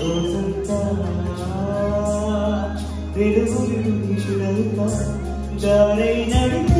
Wasn't that little you.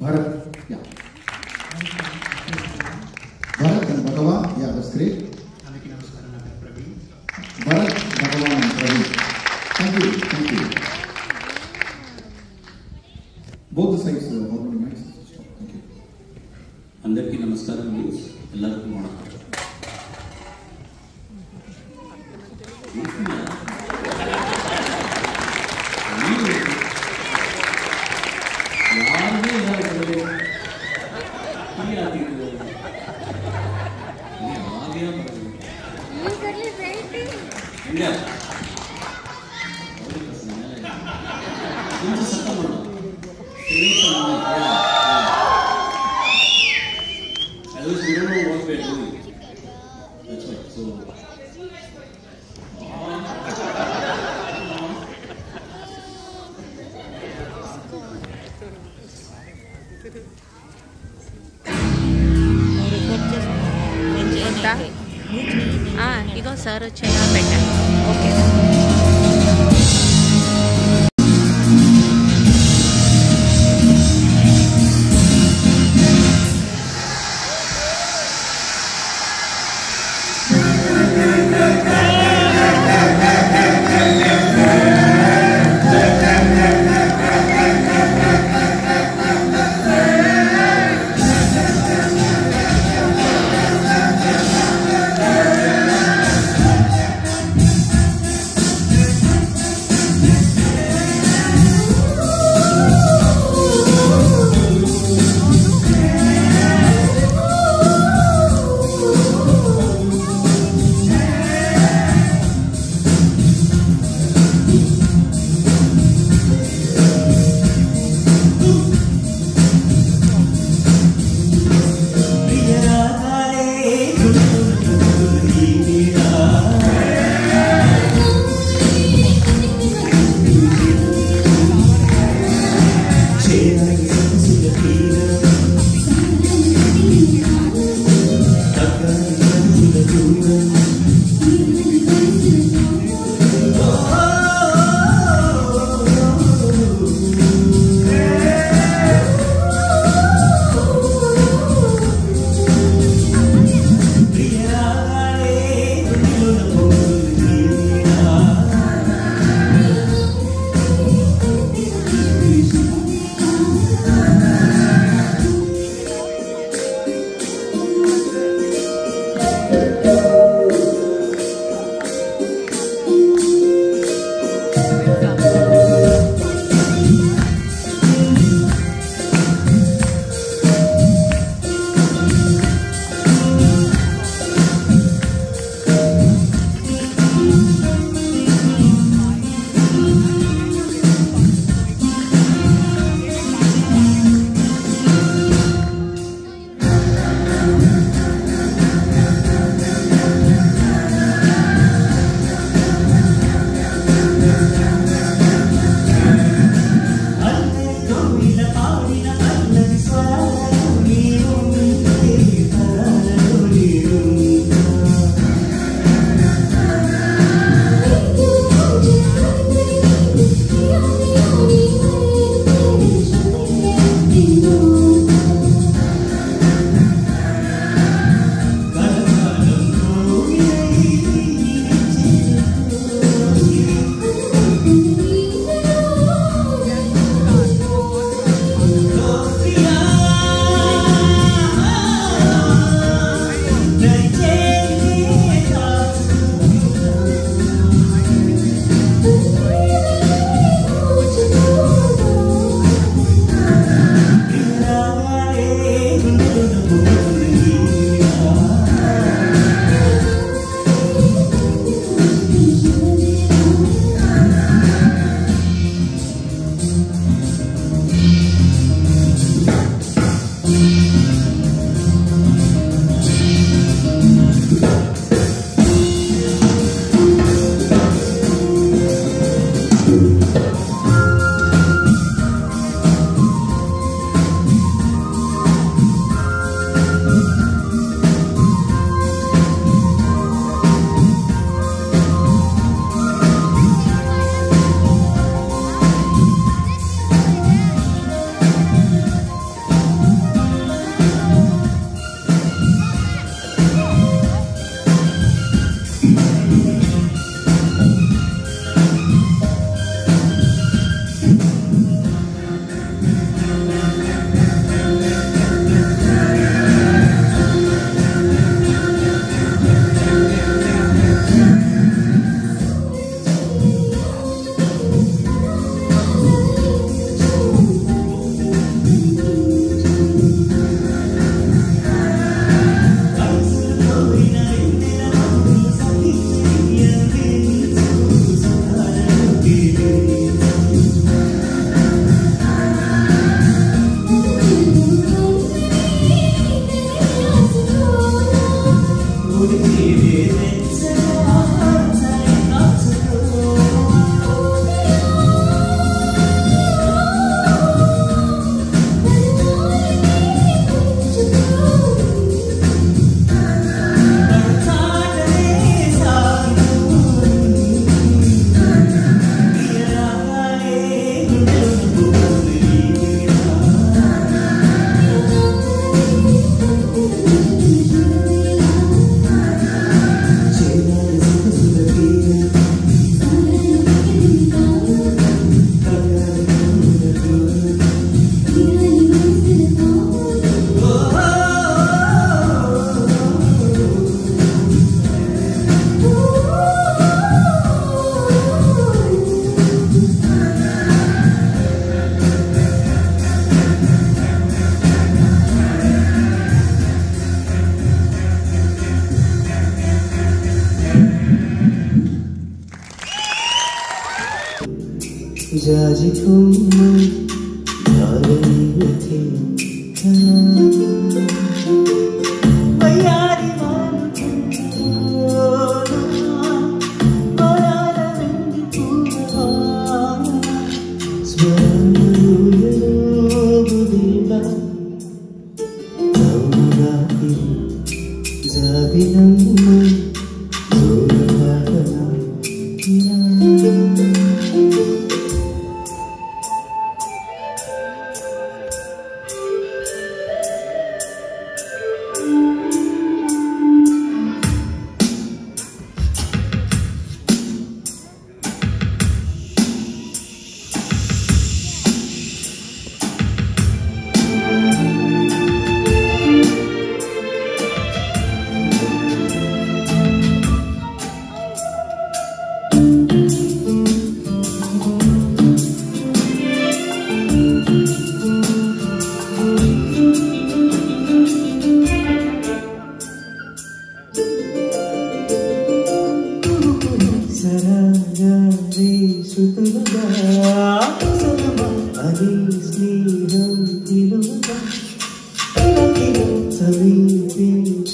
Bharat क्या ಹಿಂಗೆ Navidad.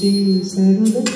Jesus.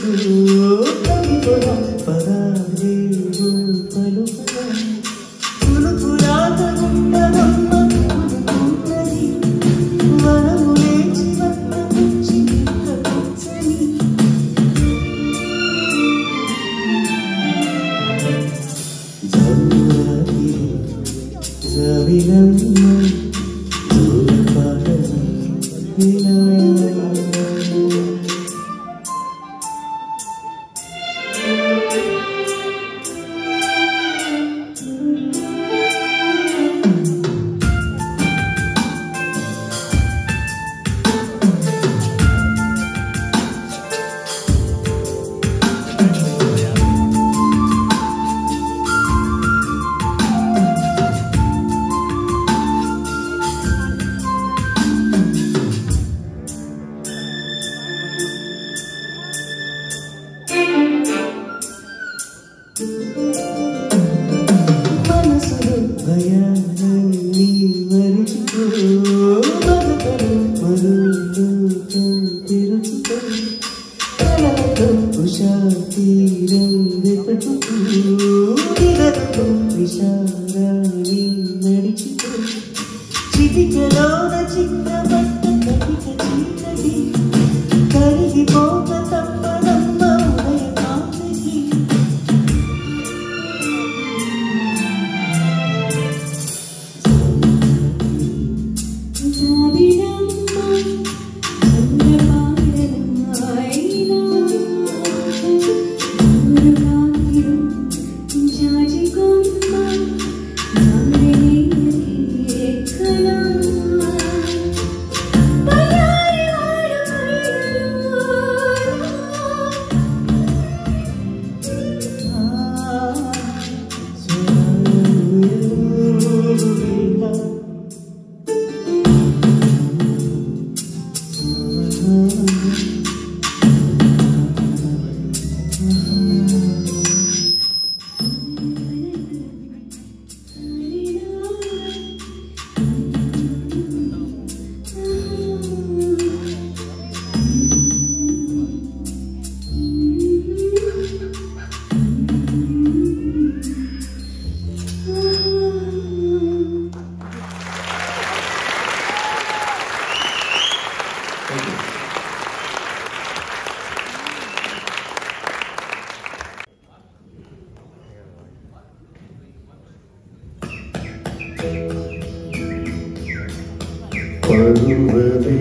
பருவமே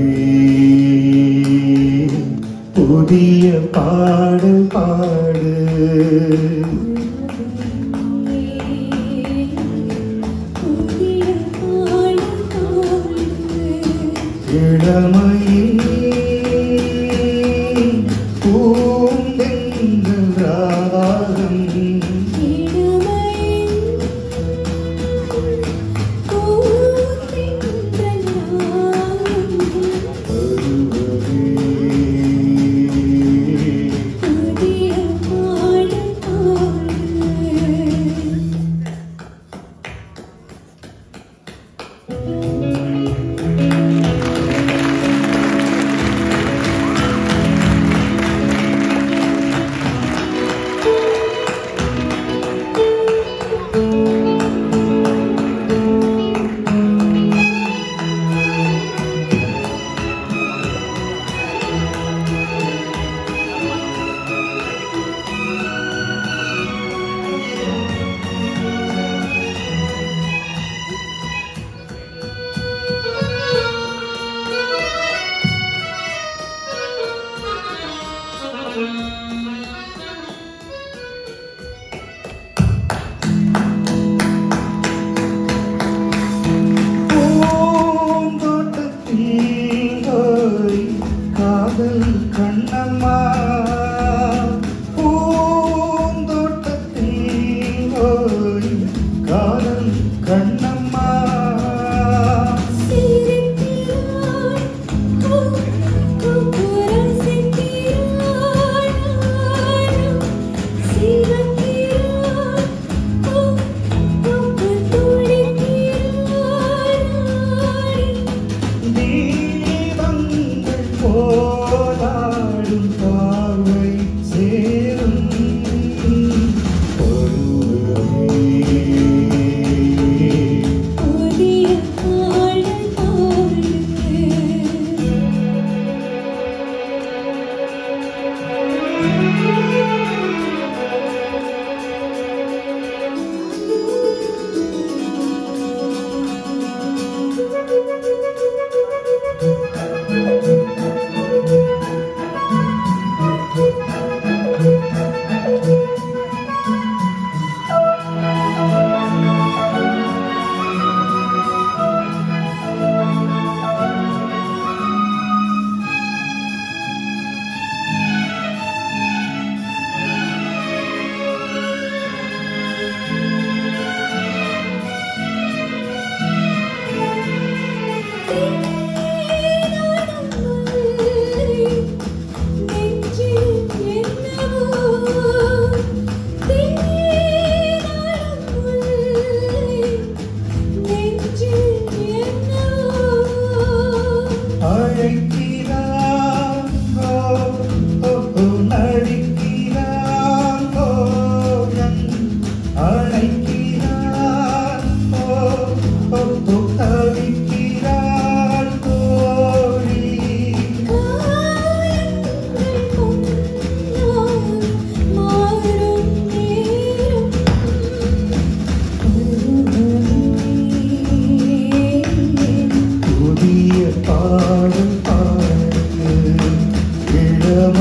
புதிய பாடல் பாடு.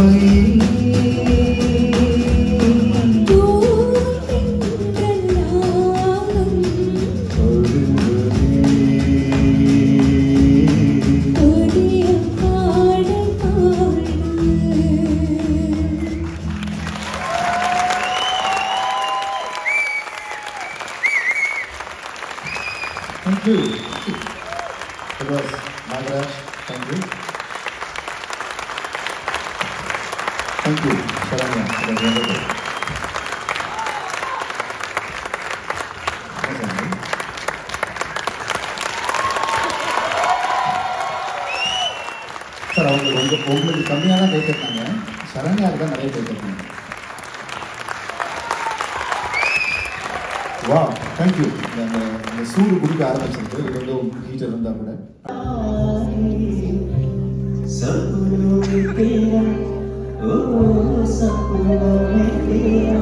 mây Sepuluh rupiah Oh, sepuluh rupiah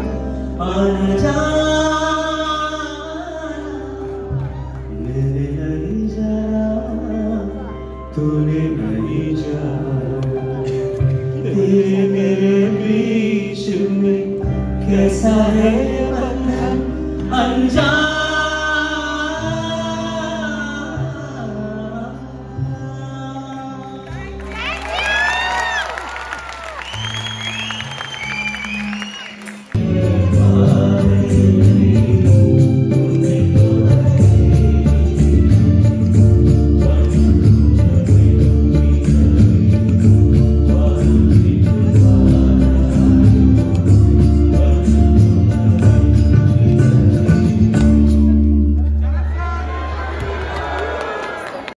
Ada jalan